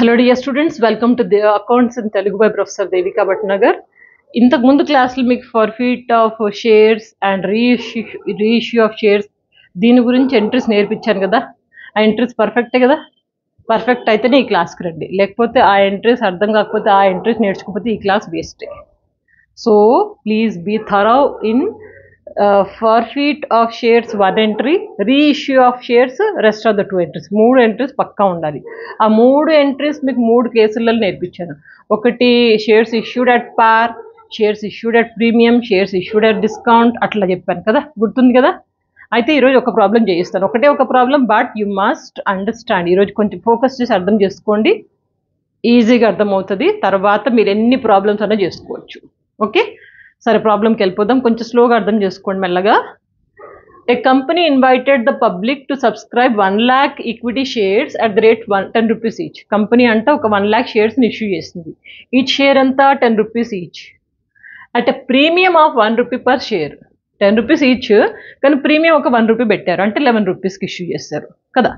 Hello dear students welcome to the accounts in Telugu by professor Devika Bhatnagar ఇంతకు ముందు క్లాసులు మీకు forfeit of shares and reissue reissue of shares దీని గురించి entries నేర్పించాను కదా? ఆ ఎంట్రీస్ పర్ఫెక్టే కదా? పర్ఫెక్ట్ అయితేనే ఈ క్లాస్కి రండి. లేకపోతే ఆ ఎంట్రీస్ అర్థం కాకపోతే ఆ ఎంట్రీస్ నేర్చుకోకపోతే ఈ క్లాస్ వేస్టే so please be thorough in forfeit of shares one entry reissue of shares rest of the two entries మూడు ఎంట్రీస్ పక్కా ఉండాలి. ఆ మూడు ఎంట్రీస్ మీకు మూడు కేసులలో నేర్పించాను. ఒకటి shares issued at par shares issued at premium shares issued at discount అట్లా చెప్పాను కదా? గుర్తుంది కదా? అయితే ఈరోజు ఒక ప్రాబ్లం చేయిస్తాను. ఒకటే ఒక problem but you must understand ఈరోజు కొంచెం ఫోకస్ చేసి అర్థం చేసుకోండి. ఈజీగా అర్థమవుతుంది. తర్వాత మీరు ఎన్ని ప్రాబ్లమ్స్ అన్నా చేసుకోవచ్చు. ఓకే సరే ప్రాబ్లంకి వెళ్ళిపోదాం. కొంచెం స్లోగా అర్థం చేసుకోండి మెల్లగా. A company invited the public to subscribe one lakh equity shares at the rate one ten rupees each company అంటే ఒక వన్ ల్యాక్ షేర్స్ని ఇష్యూ చేసింది. ఈచ్ షేర్ అంతా ten rupees each at a premium of one rupee per share ten rupees each కానీ premium ఒక one rupee పెట్టారు. అంటే eleven రూపీస్కి ఇష్యూ చేస్తారు. కదా?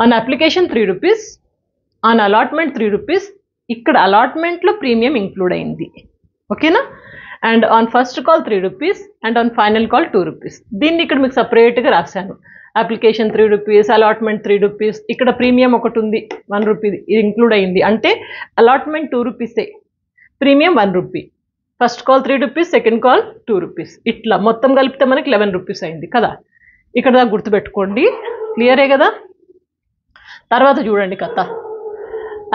On application three rupees on allotment three rupees ఇక్కడ అలాట్మెంట్లో ప్రీమియం ఇంక్లూడ్ అయింది. ఓకేనా? And on first call three rupees and on final call two rupees దీన్ని ఇక్కడ మీకు సపరేట్గా రాశాను. Application three rupees allotment three rupees ఇక్కడ ప్రీమియం ఒకటి ఉంది వన్ రూపీ ఇది ఇంక్లూడ్ అయింది. అంటే అలాట్మెంట్ టూ రూపీసే premium one rupee first call three rupees second call two rupees ఇట్లా మొత్తం కలిపితే మనకి లెవెన్ రూపీస్ అయింది కదా. ఇక్కడ దాకా గుర్తుపెట్టుకోండి. క్లియరే కదా? తర్వాత చూడండి కథ.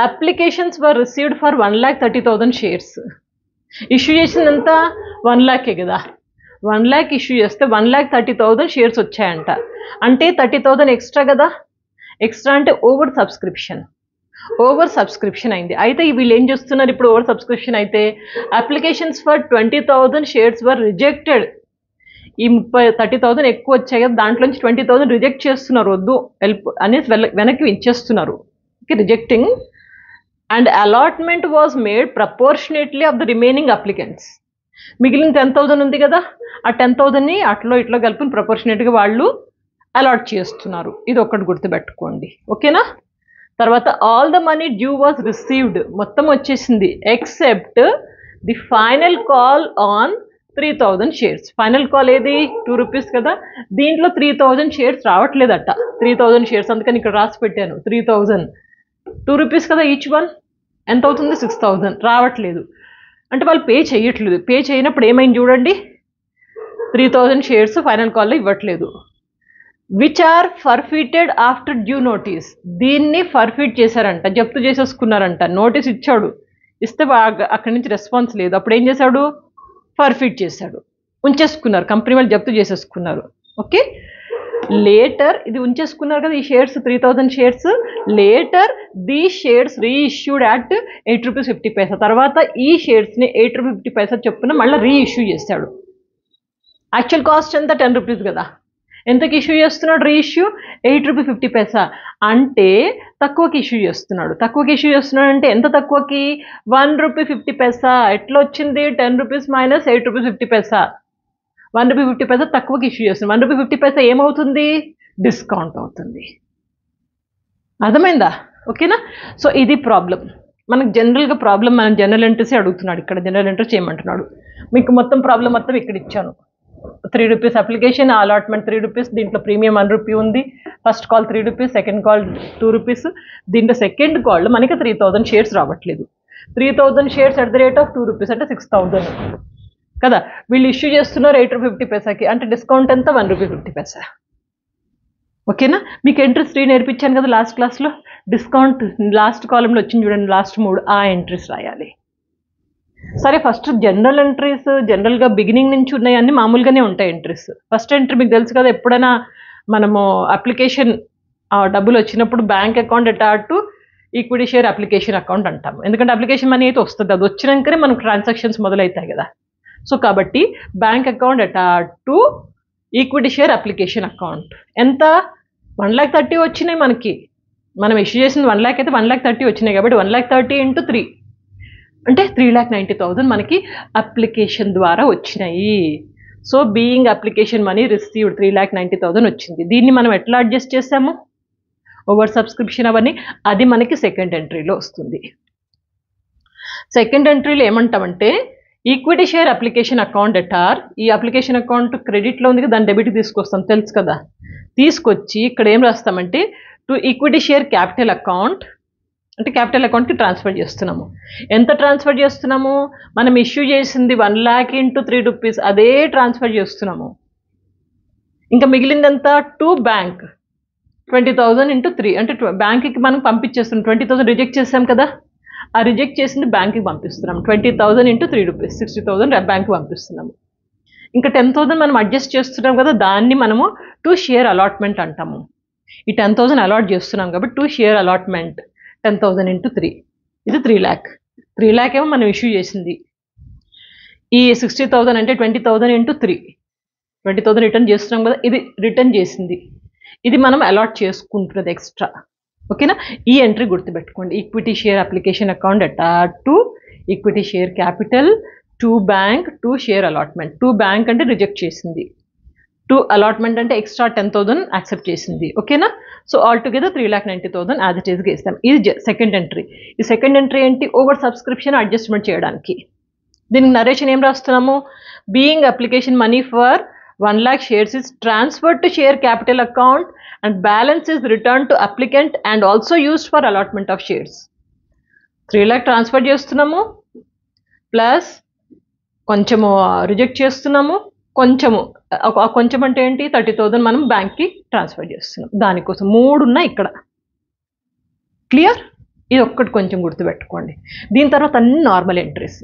Applications were received for one lakh thirty thousand shares issue చేసిందంతా వన్ ల్యాకే కదా. వన్ ల్యాక్ ఇష్యూ చేస్తే one lakh thirty thousand shares వచ్చాయంట. అంటే థర్టీ థౌజండ్ ఎక్స్ట్రా కదా? ఎక్స్ట్రా అంటే ఓవర్ సబ్స్క్రిప్షన్ ఓవర్ సబ్స్క్రిప్షన్ అయింది. అయితే వీళ్ళు ఏం చేస్తున్నారు? ఇప్పుడు ఓవర్ సబ్స్క్రిప్షన్ అయితే applications for twenty thousand shares were rejected ఈ ముప్పై థర్టీ థౌజండ్ ఎక్కువ వచ్చాయి కదా దాంట్లోంచి ట్వంటీ థౌజండ్ రిజెక్ట్ చేస్తున్నారు. వద్దు హెల్ప్ అనేసి వెనక్కి ఇచ్చేస్తున్నారు rejecting and allotment was made proportionately of the remaining applicants మిగిలిన టెన్ థౌజండ్ ఉంది కదా ఆ టెన్ థౌజండ్ని అట్లో ఇట్లో కలిపి ప్రపోర్షనేట్గా వాళ్ళు అలాట్ చేస్తున్నారు. ఇది ఒక్కటి గుర్తుపెట్టుకోండి. ఓకేనా? తర్వాత all the money due was received మొత్తం వచ్చేసింది. Except the final call on three thousand shares final call ఏది? టూ రూపీస్ కదా. దీంట్లో త్రీ థౌజండ్ షేర్స్ రావట్లేదట. త్రీ థౌజండ్ షేర్స్ అందుకని ఇక్కడ రాసి పెట్టాను. త్రీ థౌజండ్ టూ రూపీస్ కదా ఈచ్ వన్ ఎంత అవుతుంది? సిక్స్ థౌజండ్ రావట్లేదు. అంటే వాళ్ళు పే చేయట్లేదు. పే చేయనప్పుడు ఏమైంది చూడండి? త్రీ థౌజండ్ షేర్స్ ఫైనల్ కాల్లో ఇవ్వట్లేదు. Which are forfeited after due notice దీన్ని ఫర్ఫిట్ చేశారంట. జప్తు చేసేసుకున్నారంట. నోటీస్ ఇచ్చాడు. ఇస్తే అక్కడి నుంచి రెస్పాన్స్ లేదు. అప్పుడు ఏం చేశాడు? ఫర్ఫిట్ చేశాడు. ఉంచేసుకున్నారు. కంపెనీ వాళ్ళు జప్తు చేసేసుకున్నారు. ఓకే లేటర్ ఇది ఉంచేసుకున్నారు కదా ఈ shares three thousand shares later the shares reissued at eight rupees fifty paisa తర్వాత ఈ షేర్స్ని ఎయిట్ రూపీ ఫిఫ్టీ పైసా చొప్పున మళ్ళీ రీఇష్యూ చేశాడు. యాక్చువల్ కాస్ట్ ఎంత? టెన్ రూపీస్ కదా. ఎంతకి ఇష్యూ చేస్తున్నాడు? Reissue eight rupee fifty paisa అంటే తక్కువకి ఇష్యూ చేస్తున్నాడు. తక్కువకి ఇష్యూ చేస్తున్నాడు అంటే ఎంత తక్కువకి? వన్ రూపీ ఫిఫ్టీ పైసా ఎట్లా వచ్చింది? Ten rupees minus eight rupees fifty paisa one rupee fifty paisa తక్కువకి ఇష్యూ చేస్తుంది. వన్ రూపీ ఫిఫ్టీ పైసా ఏమవుతుంది? డిస్కౌంట్ అవుతుంది. అర్థమైందా? ఓకేనా? సో ఇది ప్రాబ్లం మనకు జనరల్గా ప్రాబ్లం మనం జనరల్ ఎంట్రీసే అడుగుతున్నాడు. ఇక్కడ జనరల్ ఎంట్రీ చేయమంటున్నాడు. మీకు మొత్తం ప్రాబ్లం మొత్తం ఇక్కడ ఇచ్చాను. Three rupees application allotment three rupees దీంట్లో ప్రీమియం వన్ రూపీ ఉంది. First call three rupees second call two rupees దీంట్లో సెకండ్ కాల్ మనకి త్రీ థౌజండ్ షేర్స్ రావట్లేదు. Three thousand shares at the rate of two rupees అంటే six thousand కదా? వీళ్ళు issue చేస్తున్నారు eight rupee fifty పైసాకి. అంటే డిస్కౌంట్ ఎంత? One rupee fifty paisa? ఓకేనా? మీకు ఎంట్రీస్ త్రీ నేర్పించాను కదా లాస్ట్ క్లాస్లో డిస్కౌంట్ లాస్ట్ కాలంలో వచ్చింది చూడండి లాస్ట్ మూడు. ఆ ఎంట్రీస్ రాయాలి. సరే ఫస్ట్ జనరల్ ఎంట్రీస్ జనరల్గా బిగినింగ్ నుంచి ఉన్నాయన్నీ మామూలుగానే ఉంటాయి ఎంట్రీస్ ఫస్ట్ ఎంట్రీ మీకు తెలుసు కదా ఎప్పుడైనా మనము అప్లికేషన్ డబ్బులు వచ్చినప్పుడు బ్యాంక్ అకౌంట్ అటాట్ అటు ఈక్విటీ షేర్ అప్లికేషన్ అకౌంట్ అంటాము. ఎందుకంటే అప్లికేషన్ మనీ అయితే వస్తుంది. అది వచ్చినాకనే మనకు ట్రాన్సాక్షన్స్ మొదలవుతాయి కదా. సో కాబట్టి bank account అటాట్ to equity share application account. ఎంత? వన్ ల్యాక్ థర్టీ వచ్చినాయి మనకి. మనం ఇష్యూ చేసిన వన్ ల్యాక్ అయితే వన్ ల్యాక్ థర్టీ వచ్చినాయి కాబట్టి one lakh thirty into three. అంటే త్రీ ల్యాక్ నైంటీ థౌజండ్ మనకి అప్లికేషన్ ద్వారా వచ్చినాయి. So being application money received three lakh ninety thousand వచ్చింది. దీన్ని మనం ఎట్లా అడ్జస్ట్ చేసాము ఓవర్ సబ్స్క్రిప్షన్ అవన్నీ. అది మనకి సెకండ్ ఎంట్రీలో వస్తుంది. సెకండ్ ఎంట్రీలో ఏమంటామంటే ఈక్విటీ షేర్ అప్లికేషన్ అకౌంట్ ఎటార్ ఈ అప్లికేషన్ అకౌంట్ క్రెడిట్లో ఉంది కదా దాన్ని డెబిట్ తీసుకొస్తాం తెలుసు కదా. తీసుకొచ్చి ఇక్కడ ఏం రాస్తామంటే to equity share capital account అంటే క్యాపిటల్ అకౌంట్కి ట్రాన్స్ఫర్ చేస్తున్నాము. ఎంత ట్రాన్స్ఫర్ చేస్తున్నాము? మనం ఇష్యూ చేసింది one lakh into three rupees అదే ట్రాన్స్ఫర్ చేస్తున్నాము. ఇంకా మిగిలిందంతా to bank twenty thousand into three అంటే బ్యాంక్కి మనం పంపించేస్తున్నాం ట్వంటీ థౌసండ్ రిజెక్ట్ చేసాం కదా. ఆ రిజెక్ట్ చేసింది బ్యాంక్కి పంపిస్తున్నాం. Twenty thousand into three rupees sixty thousand బ్యాంక్కి పంపిస్తున్నాము. ఇంకా టెన్ థౌసండ్ మనం అడ్జస్ట్ చేస్తున్నాం కదా దాన్ని మనము టూ షేర్ అలాట్మెంట్ అంటాము. ఈ టెన్ థౌసండ్ అలాట్ చేస్తున్నాం కాబట్టి to share allotment ten thousand into three. ఇది త్రీ ల్యాక్. త్రీ ల్యాక్ ఏమో మనం ఇష్యూ చేసింది. ఈ సిక్స్టీ థౌసండ్ అంటే twenty thousand into three. Twenty thousand return చేస్తున్నాం కదా ఇది రిటర్న్ చేసింది. ఇది మనం అలాట్ చేసుకుంటున్నది ఎక్స్ట్రా. ఓకేనా? ఈ ఎంట్రీ గుర్తుపెట్టుకోండి. Equity share application account అటార్ to equity share capital to bank to share allotment to bank అంటే రిజెక్ట్ చేసింది. టు అలాట్మెంట్ అంటే ఎక్స్ట్రా టెన్ థౌసండ్ యాక్సెప్ట్ చేసింది. ఓకేనా? So all together three lakh ninety thousand as it ఈస్గా ఇస్తాం ఇది second entry ఈ second entry ఏంటి? ఓవర్ సబ్స్క్రిప్షన్ అడ్జస్ట్మెంట్ చేయడానికి. దీనికి నరేషన్ ఏం రాస్తున్నాము? Being application money for one lakh shares is transfer to share capital account and balance is return to applicant and also used for allotment of shares three lakh transfer చేస్తున్నాము. Plus కొంచెము reject చేస్తున్నాము. కొంచెము కొంచెం అంటే ఏంటి? Thirty thousand మనం బ్యాంక్కి transfer చేస్తున్నాం. దానికోసం మూడు ఉన్నాయి ఇక్కడ. క్లియర్ ఇది ఒక్కటి కొంచెం గుర్తుపెట్టుకోండి. దీని తర్వాత అన్ని నార్మల్ ఎంట్రీస్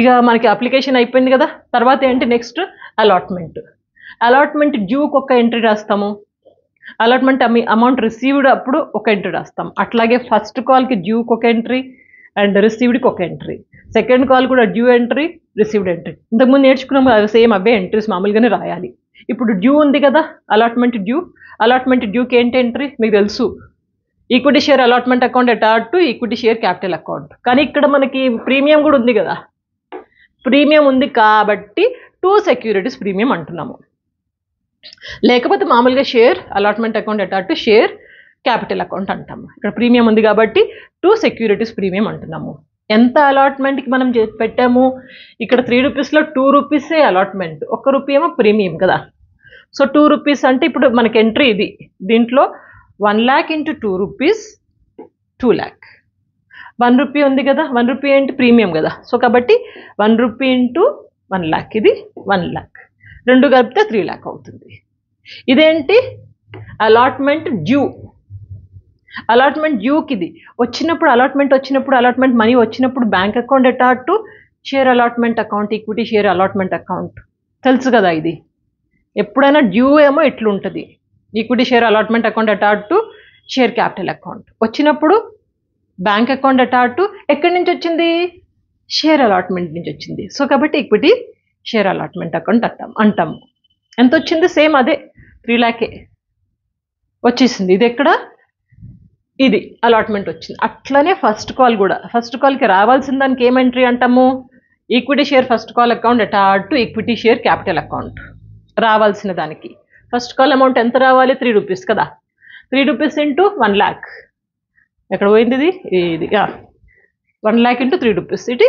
ఇక మనకి అప్లికేషన్ అయిపోయింది కదా. తర్వాత ఏంటి? నెక్స్ట్ అలాట్మెంట్ అలాట్మెంట్ డ్యూకి ఒక ఎంట్రీ రాస్తాము. అలాట్మెంట్ అమౌంట్ రిసీవ్డ్ అప్పుడు ఒక ఎంట్రీ రాస్తాం. అట్లాగే ఫస్ట్ కాల్కి డ్యూకి ఒక ఎంట్రీ అండ్ రిసీవ్డ్కి ఒక ఎంట్రీ సెకండ్ కాల్ కూడా డ్యూ ఎంట్రీ రిసీవ్డ్ ఎంట్రీ ఇంతకుముందు నేర్చుకున్నాము అవి సేమ్ అవే ఎంట్రీస్ మామూలుగానే రాయాలి. ఇప్పుడు డ్యూ ఉంది కదా అలాట్మెంట్ డ్యూ అలాట్మెంట్ డ్యూకి ఏంటి ఎంట్రీ మీకు తెలుసు. Equity share allotment account అటార్ to equity share capital account కానీ ఇక్కడ మనకి ప్రీమియం కూడా ఉంది కదా. ప్రీమియం ఉంది కాబట్టి టూ సెక్యూరిటీస్ ప్రీమియం అంటున్నాము. లేకపోతే మామూలుగా షేర్ అలాట్మెంట్ అకౌంట్ అటార్ షేర్ క్యాపిటల్ అకౌంట్ అంటాము. ఇక్కడ ప్రీమియం ఉంది కాబట్టి టూ సెక్యూరిటీస్ ప్రీమియం అంటున్నాము. ఎంత అలాట్మెంట్కి మనం పెట్టాము? ఇక్కడ త్రీ రూపీస్లో టూ రూపీసే అలాట్మెంట్. ఒక్క రూపీ ఏమో ప్రీమియం కదా. సో టూ రూపీస్ అంటే ఇప్పుడు మనకి ఎంట్రీ ఇది. దీంట్లో one lakh into two rupees two lakh. One rupee ఉంది కదా. వన్ రూపీ ఏంటి? ప్రీమియం కదా. సో కాబట్టి one rupee into one lakh ఇది వన్ ల్యాక్. రెండు కలిపితే త్రీ ల్యాక్ అవుతుంది. ఇదేంటి? అలాట్మెంట్ డ్యూ అలాట్మెంట్ డ్యూకి ఇది వచ్చినప్పుడు అలాట్మెంట్ వచ్చినప్పుడు అలాట్మెంట్ మనీ వచ్చినప్పుడు bank account అటాటు share allotment account equity share allotment account తెలుసు కదా ఇది. ఎప్పుడైనా డ్యూ ఏమో ఇట్లుంటుంది. ఈక్విటీ షేర్ అలాట్మెంట్ అకౌంట్ అటాటు షేర్ క్యాపిటల్ అకౌంట్ వచ్చినప్పుడు బ్యాంక్ అకౌంట్ అటాట్ ఎక్కడి నుంచి వచ్చింది? షేర్ అలాట్మెంట్ నుంచి వచ్చింది. సో కాబట్టి ఈక్విటీ షేర్ అలాట్మెంట్ అకౌంట్ అంటాం. అంటాము ఎంత వచ్చింది సేమ్ అదే. త్రీ ల్యాకే వచ్చేసింది. ఇది ఎక్కడ? ఇది అలాట్మెంట్ వచ్చింది. అట్లనే ఫస్ట్ కాల్ కూడా. ఫస్ట్ కాల్కి రావాల్సిన దానికి ఏం ఎంట్రీ అంటాము? Equity share first call account అటాడ్ to equity share capital account రావాల్సిన దానికి. ఫస్ట్ కాల్ అమౌంట్ ఎంత రావాలి? త్రీ రూపీస్ కదా. Three rupees into one lakh ఎక్కడ పోయింది ఇది? ఇది one lakh into three rupees ఇది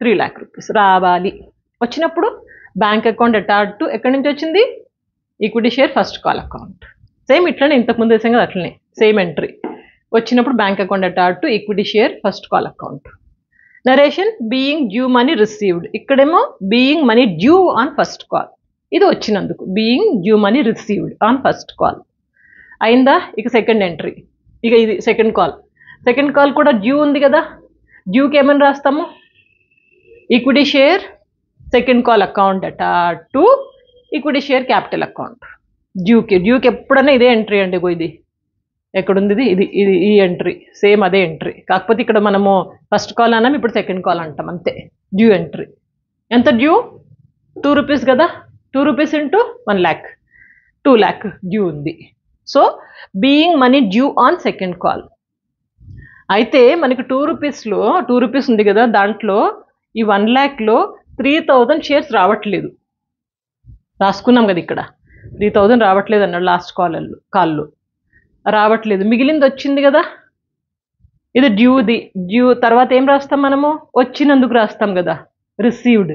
త్రీ ల్యాక్ రూపీస్ రావాలి. వచ్చినప్పుడు బ్యాంక్ అకౌంట్ అటాడ్ టు ఎక్కడి నుంచి వచ్చింది? Equity share first call account. Same ఇట్లనే ఇంతకుముందు వేసాం కదా అట్లనే. సేమ్ ఎంట్రీ వచ్చినప్పుడు bank account added to equity share first call account. Narration being due money received ఇక్కడేమో being money due on first call ఇది వచ్చినందుకు being due money received on first call అయిందా? ఇక సెకండ్ ఎంట్రీ ఇక ఇది second call second call కూడా due ఉంది కదా. డ్యూకి ఏమని రాస్తాము? Equity share second call account అట to equity share capital account డ్యూకి డ్యూకి ఎప్పుడైనా ఇదే ఎంట్రీ అండి ఇది. ఎక్కడుంది ఇది? ఇది ఇది ఈ ఎంట్రీ సేమ్ అదే ఎంట్రీ కాకపోతే ఇక్కడ మనము ఫస్ట్ కాల్ అన్నాం ఇప్పుడు సెకండ్ కాల్ అంటాం అంతే. డ్యూ ఎంట్రీ ఎంత డ్యూ టూ రూపీస్ కదా? Two rupees into one lakh two lakh due ఉంది. So being money due on second call అయితే మనకి టూ రూపీస్లో టూ రూపీస్ ఉంది కదా దాంట్లో ఈ వన్ ల్యాక్లో త్రీ థౌజండ్ షేర్స్ రావట్లేదు. రాసుకున్నాం కదా ఇక్కడ. త్రీ థౌజండ్ రావట్లేదు అన్నాడు లాస్ట్ కాల్ కాల్లో రావట్లేదు. మిగిలింది వచ్చింది కదా? ఇది డ్యూది డ్యూ తర్వాత ఏం రాస్తాం మనము? వచ్చినందుకు రాస్తాం కదా. రిసీవ్డ్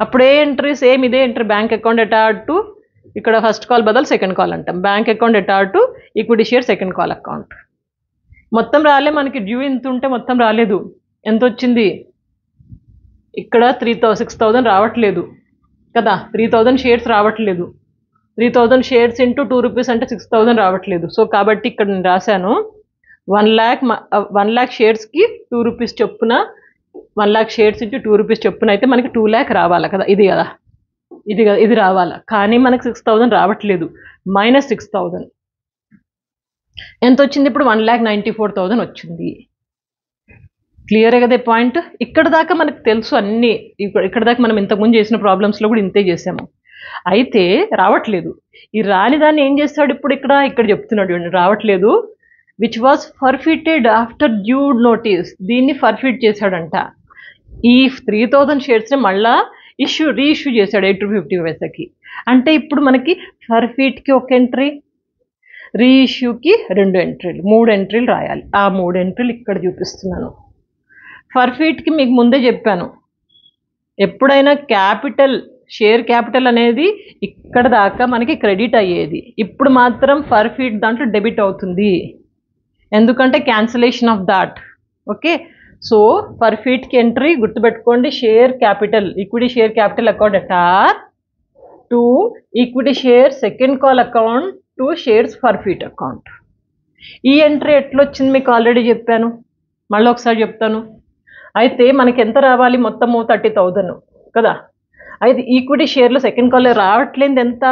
అప్పుడే ఎంట్రీ సేమ్ ఇదే ఎంట్రీ బ్యాంక్ అకౌంట్ అటార్డ్ టు ఇక్కడ ఫస్ట్ కాల్ బదులు సెకండ్ కాల్ అంటాం. Bank account అటార్డ్ to equity share second call account మొత్తం రాలే మనకి డ్యూ ఎంత ఉంటే మొత్తం రాలేదు. ఎంత వచ్చింది? ఇక్కడ త్రీ థౌ సిక్స్ థౌజండ్ రావట్లేదు. కదా? త్రీ థౌజండ్ షేర్స్ రావట్లేదు. Three thousand shares into two rupees అంటే సిక్స్ థౌజండ్ రావట్లేదు. సో కాబట్టి ఇక్కడ నేను రాశాను. వన్ ల్యాక్ వన్ ల్యాక్ షేర్స్కి టూ రూపీస్ చొప్పున one lakh shares into two rupees చొప్పున అయితే మనకి టూ ల్యాక్ రావాలి కదా? ఇది కదా? ఇది కదా? ఇది రావాలా? కానీ మనకి సిక్స్ థౌజండ్ రావట్లేదు. మైనస్ సిక్స్ థౌజండ్ ఎంత వచ్చింది? ఇప్పుడు one lakh ninety four thousand వచ్చింది. క్లియరే కదా పాయింట్ ఇక్కడ దాకా మనకు తెలుసు అన్ని. ఇక్కడ దాకా మనం ఇంతకుముందు చేసిన ప్రాబ్లమ్స్లో కూడా ఇంతే చేసాము. అయితే రావట్లేదు. ఈ రాని దాన్ని ఏం చేస్తాడు ఇప్పుడు ఇక్కడ? ఇక్కడ చెప్తున్నాడు రావట్లేదు. Which was forfeited after due notice దీన్ని ఫర్ఫిట్ చేశాడంట. ఈ త్రీ థౌజండ్ షేర్స్ని మళ్ళా ఇష్యూ రీఇష్యూ చేశాడు ఎయిట్ ఫిఫ్టీ పైసకి అంటే ఇప్పుడు మనకి ఫర్ఫిట్కి ఒక ఎంట్రీ రీఇష్యూకి రెండు ఎంట్రీలు మూడు ఎంట్రీలు రాయాలి. ఆ మూడు ఎంట్రీలు ఇక్కడ చూపిస్తున్నాను. ఫర్ఫీట్కి మీకు ముందే చెప్పాను. ఎప్పుడైనా క్యాపిటల్ షేర్ క్యాపిటల్ అనేది ఇక్కడ దాకా మనకి క్రెడిట్ అయ్యేది. ఇప్పుడు మాత్రం ఫర్ఫీట్ దాంట్లో డెబిట్ అవుతుంది. ఎందుకంటే cancellation of that okay so ఫర్ఫీట్కి entry గుర్తుపెట్టుకోండి. Share capital equity share capital account అటార్ to equity share second call account to shares forfeit account ఈ ఎంట్రీ ఎట్లొచ్చింది మీకు ఆల్రెడీ చెప్పాను. మళ్ళీ ఒకసారి చెప్తాను. అయితే మనకి ఎంత రావాలి? మొత్తము థర్టీ థౌజండ్ కదా? అయితే ఈక్విటీ షేర్లో సెకండ్ కాల్ రావట్లేదు ఎంత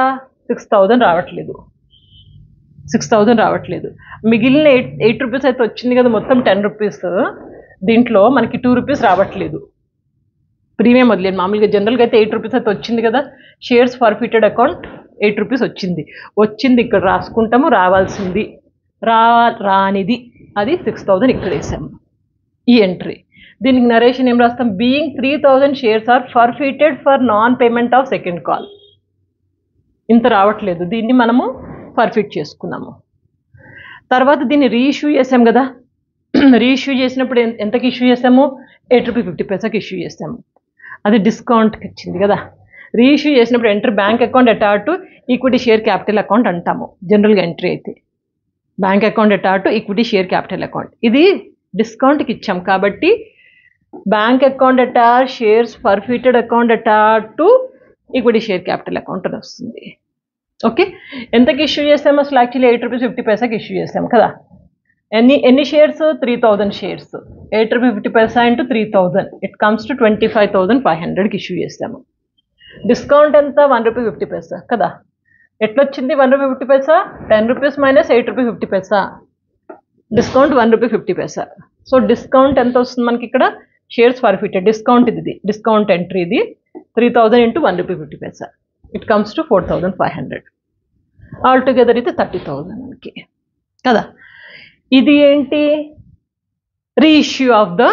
సిక్స్ థౌజండ్ రావట్లేదు. సిక్స్ థౌజండ్ రావట్లేదు. మిగిలిన ఎయిట్ ఎయిట్ రూపీస్ అయితే వచ్చింది కదా మొత్తం టెన్ రూపీస్. దీంట్లో మనకి టూ రూపీస్ రావట్లేదు. ప్రీమియం వదిలేదు మామూలుగా జనరల్గా అయితే ఎయిట్ రూపీస్ అయితే వచ్చింది కదా. Shares forfeited account eight rupees వచ్చింది. వచ్చింది ఇక్కడ రాసుకుంటాము రావాల్సింది. రా రానిది. అది సిక్స్ థౌజండ్ ఇక్కడ వేసాము. ఈ ఎంట్రీ. దీనికి నరేషన్ ఏం రాస్తాం? Being three thousand shares are forfeited for non payment of second call ఇంత రావట్లేదు. దీన్ని మనము ఫర్ఫిట్ చేసుకున్నాము. తర్వాత దీన్ని రీఇష్యూ చేసాం కదా? రీఇష్యూ చేసినప్పుడు ఎంతకి ఇష్యూ చేసాము? ఎయిట్ రూపీ ఫిఫ్టీ పైసాకి ఇష్యూ చేసాము. అది డిస్కౌంట్కి ఇచ్చింది కదా? రీఇష్యూ చేసినప్పుడు ఎంటర్ బ్యాంక్ అకౌంట్ అటార్ ఈక్విటీ షేర్ క్యాపిటల్ అకౌంట్ అంటాము. జనరల్గా ఎంట్రీ అయితే. బ్యాంక్ అకౌంట్ అటార్ ఈక్విటీ షేర్ క్యాపిటల్ అకౌంట్ ఇది డిస్కౌంట్కి ఇచ్చాం కాబట్టి బ్యాంక్ అకౌంట్ అటార్ shares forfeited account అటార్ to equity share capital account అని వస్తుంది. ఓకే ఎంతకి ఇష్యూ చేస్తాము? అసలు యాక్చువల్లీ ఎయిట్ రూపీస్ ఫిఫ్టీ పైసాకి ఇష్యూ చేస్తాం కదా? ఎన్ని ఎన్ని shares three thousand shares eight rupee fifty paisa into three thousand it comes to twenty five thousand five హండ్రెడ్కి ఇష్యూ చేస్తాము. డిస్కౌంట్ ఎంత? వన్ రూపీ ఫిఫ్టీ పైసా కదా? ఎట్లొచ్చింది? One rupee fifty paisa ten rupees minus eight rupee fifty paisa discount one rupee fifty paisa so discount ఎంత వస్తుంది మనకి ఇక్కడ? Shares forfeited discount ఇది discount entry ఇది. Three thousand into one rupee fifty paisa it comes to four thousand five hundred all together అయితే thirty thousand మనకి. కదా? ఇది ఏంటి? Reissue of the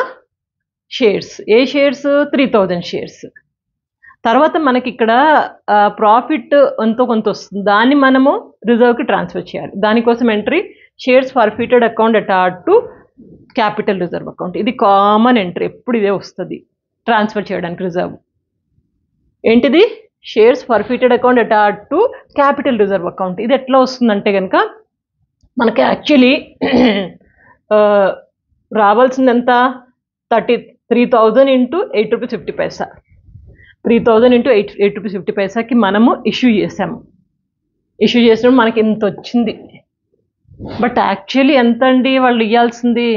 shares A shares three thousand shares తర్వాత మనకి ఇక్కడ ప్రాఫిట్ ఎంతో కొంత వస్తుంది. దాన్ని మనము రిజర్వ్కి ట్రాన్స్ఫర్ చేయాలి. దానికోసం ఎంట్రీ షేర్స్ ఫర్ఫిటెడ్ అకౌంట్ అటార్ టు క్యాపిటల్ రిజర్వ్ అకౌంట్. ఇది కామన్ ఎంట్రీ ఎప్పుడు ఇదే వస్తుంది. ట్రాన్స్ఫర్ చేయడానికి రిజర్వ్. ఏంటిది? షేర్స్ ఫర్ఫిటెడ్ అకౌంట్ అటాట్ టు క్యాపిటల్ రిజర్వ్ అకౌంట్. ఇది ఎట్లా వస్తుందంటే కనుక మనకి యాక్చువల్లీ రావాల్సింది ఎంత thirty three thousand into eight rupees fifty paisa. Three thousand into eight eight rupees fifty పైసాకి మనము ఇష్యూ చేసాము. ఇష్యూ చేసినప్పుడు మనకి ఇంత వచ్చింది. బట్ యాక్చువల్లీ ఎంత అండి వాళ్ళు ఇవ్వాల్సింది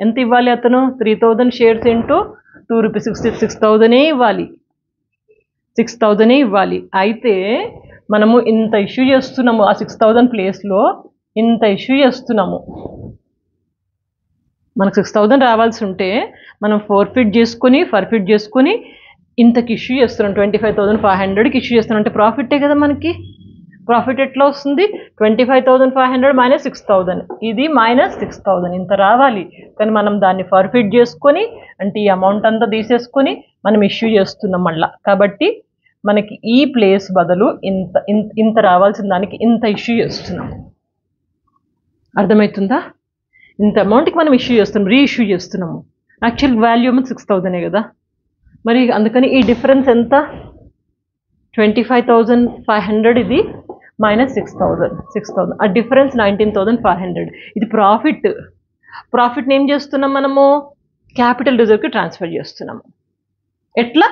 ఎంత ఇవ్వాలి అతను? Three thousand shares into two rupees sixty six థౌజండే ఇవ్వాలి. సిక్స్ థౌజండే ఇవ్వాలి. అయితే మనము ఇంత ఇష్యూ చేస్తున్నాము. ఆ సిక్స్ థౌజండ్ ప్లేస్లో ఇంత ఇష్యూ చేస్తున్నాము. మనకు సిక్స్ థౌజండ్ రావాల్సి ఉంటే మనం ఫోర్ ఫిట్ చేసుకొని ఫర్ ఫిట్ చేసుకొని ఇంతకి ఇష్యూ చేస్తున్నాం. ట్వంటీ ఫైవ్ థౌసండ్ ఫైవ్ హండ్రెడ్కి ఇష్యూ చేస్తున్నాం. అంటే ప్రాఫిటే కదా మనకి? ప్రాఫిట్ ఎట్లా వస్తుంది? Twenty five thousand five hundred minus six thousand ఇది మైనస్ సిక్స్ థౌసండ్ ఇంత రావాలి. కానీ మనం దాన్ని ఫర్ఫిట్ చేసుకొని అంటే ఈ అమౌంట్ అంతా తీసేసుకొని మనం ఇష్యూ చేస్తున్నాం మళ్ళా. కాబట్టి మనకి ఈ ప్లేస్ బదులు ఇంత ఇంత ఇంత రావాల్సిన దానికి ఇంత ఇష్యూ చేస్తున్నాం. అర్థమవుతుందా? ఇంత అమౌంట్కి మనం ఇష్యూ చేస్తున్నాం రీ ఇష్యూ చేస్తున్నాము యాక్చువల్ వాల్యూ అమౌంట్ సిక్స్ థౌజండే కదా. మరి అందుకని ఈ డిఫరెన్స్ ఎంత? Twenty five thousand five hundred ఇది minus six thousand six thousand ఆ difference nineteen thousand five hundred ఇది ప్రాఫిట్ ప్రాఫిట్ని ఏం చేస్తున్నాం మనము? క్యాపిటల్ రిజర్వ్కి ట్రాన్స్ఫర్ చేస్తున్నాము. ఎట్లా?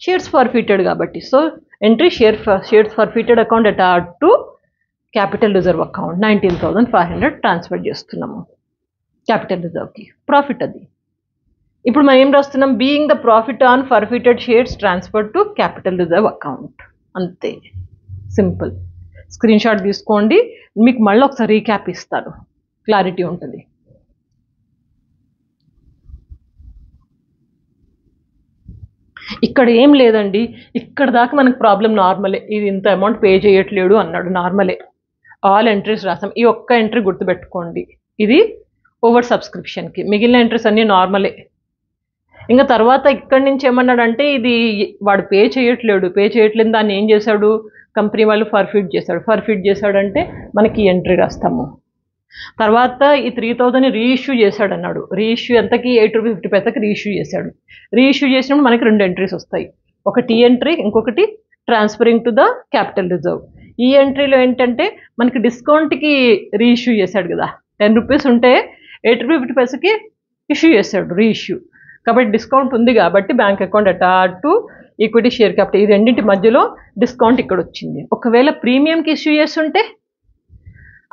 షేర్స్ ఫర్ఫిటెడ్ కాబట్టి. So entry share shares forfeited account at are to capital reserve account nineteen thousand five hundred transfer చేస్తున్నాము. క్యాపిటల్ రిజర్వ్కి ప్రాఫిట్ అది. ఇప్పుడు మనం ఏం రాస్తున్నాం? Being the profit on forfeited shares transfer to capital reserve account అంతే. Simple screen shot తీసుకోండి మీకు మళ్ళీ ఒకసారి రీక్యాప్ ఇస్తాను. క్లారిటీ ఉంటుంది. ఇక్కడ ఏం లేదండి. ఇక్కడ దాకా మనకు ప్రాబ్లం నార్మలే. ఇది ఇంత అమౌంట్ పే చేయట్లేడు అన్నాడు నార్మలే. ఆల్ ఎంట్రీస్ రాసాం. ఈ ఒక్క ఎంట్రీ గుర్తుపెట్టుకోండి. ఇది ఓవర్ సబ్స్క్రిప్షన్కి. మిగిలిన ఎంట్రీస్ అన్నీ నార్మలే. ఇంకా తర్వాత ఇక్కడి నుంచి ఏమన్నాడంటే ఇది వాడు పే చేయట్లేడు. పే చేయట్లేదు దాన్ని ఏం చేశాడు? కంపెనీ వాళ్ళు ఫర్ఫిట్ చేశాడు. ఫర్ఫిట్ చేశాడంటే మనకి ఎంట్రీ రాస్తాము. తర్వాత ఈ త్రీ థౌజండ్ రీఇష్యూ చేశాడు అన్నాడు రీఇష్యూ ఎంతకి? ఎయిట్ రూపీ ఫిఫ్టీ పైసకి రీఇష్యూ చేశాడు. రీఇష్యూ చేసినప్పుడు మనకి రెండు ఎంట్రీస్ వస్తాయి. ఒకటి ఎంట్రీ ఇంకొకటి transferring to the capital reserve ఈ ఎంట్రీలో ఏంటంటే మనకి డిస్కౌంట్కి రీఇష్యూ చేశాడు కదా. టెన్ రూపీస్ ఉంటే ఎయిట్ రూపీ ఫిఫ్టీ పైసకి ఇష్యూ చేశాడు రీఇష్యూ కాబట్టి డిస్కౌంట్ ఉంది కాబట్టి బ్యాంక్ అకౌంట్ అటు ఈక్విటీ షేర్ క్యాపిటల్ ఈ రెండింటి మధ్యలో డిస్కౌంట్ ఇక్కడ వచ్చింది ఒకవేళ ప్రీమియంకి ఇష్యూ చేస్తుంటే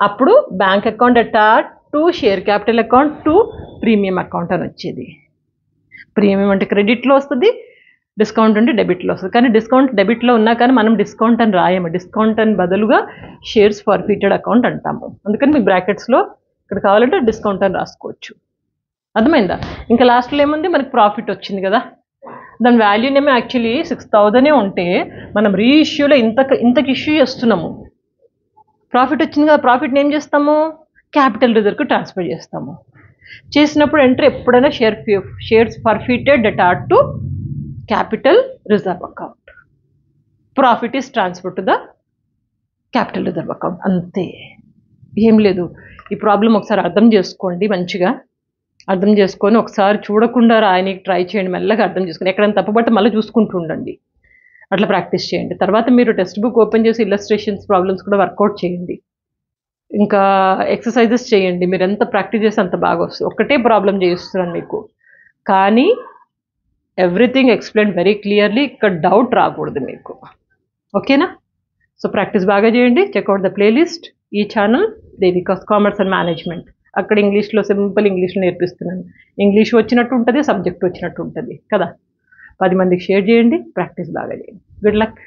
అప్పుడు bank account అటాట్ to share capital account to premium account అని వచ్చేది. ప్రీమియం అంటే క్రెడిట్లో వస్తుంది డిస్కౌంట్ ఉంటే డెబిట్లో వస్తుంది. కానీ డిస్కౌంట్ డెబిట్లో ఉన్నా కానీ మనం డిస్కౌంట్ అని రాయము. డిస్కౌంట్ అని బదులుగా షేర్స్ ఫర్ఫిటెడ్ అకౌంట్ అంటాము. అందుకని మీకు బ్రాకెట్స్లో ఇక్కడ కావాలంటే డిస్కౌంట్ అని రాసుకోవచ్చు. అర్థమైందా? ఇంకా లాస్ట్లో ఏముంది? మనకి ప్రాఫిట్ వచ్చింది కదా. దాని వాల్యూనేమో యాక్చువల్లీ సిక్స్ థౌజండే ఉంటే మనం రీఇష్యూలో ఇంత ఇంతకు ఇష్యూ చేస్తున్నాము. ప్రాఫిట్ వచ్చింది కదా ప్రాఫిట్ని ఏం చేస్తాము? క్యాపిటల్ రిజర్వ్కి ట్రాన్స్ఫర్ చేస్తాము. చేసినప్పుడు ఎంటర్ ఎప్పుడైనా షేర్ షేర్స్ ఫర్ఫిటెడ్ అట్ are to capital reserve account profit is transfer to the capital reserve account అంతే. ఏం లేదు. ఈ ప్రాబ్లం ఒకసారి అర్థం చేసుకోండి మంచిగా. అర్థం చేసుకొని ఒకసారి చూడకుండా రాయనికి ట్రై చేయండి మెల్లగా అర్థం చేసుకొని ఎక్కడైనా తప్పుబట్టి మళ్ళీ చూసుకుంటూ ఉండండి. అట్లా ప్రాక్టీస్ చేయండి. తర్వాత మీరు టెక్స్ట్ బుక్ ఓపెన్ చేసి ఇల్లస్ట్రేషన్స్ ప్రాబ్లమ్స్ కూడా వర్కౌట్ చేయండి. ఇంకా ఎక్సర్సైజెస్ చేయండి. మీరు ఎంత ప్రాక్టీస్ చేస్తే అంత బాగా వస్తుంది. ఒకటే ప్రాబ్లం చేస్తున్నాను మీకు. కానీ ఎవ్రీథింగ్ ఎక్స్ప్లెయిన్ వెరీ క్లియర్లీ ఇక్కడ డౌట్ రాకూడదు మీకు. ఓకేనా? సో ప్రాక్టీస్ బాగా చేయండి. చెక్అవుట్ ద ప్లేలిస్ట్ ఈ channel Devika's commerce and management అక్కడ ఇంగ్లీష్లో సింపుల్ ఇంగ్లీష్లో నేర్పిస్తున్నాను. ఇంగ్లీష్ వచ్చినట్టు ఉంటుంది సబ్జెక్ట్ వచ్చినట్టు ఉంటుంది కదా? పది మందికి షేర్ చేయండి ప్రాక్టీస్ బాగా చేయండి. Good luck.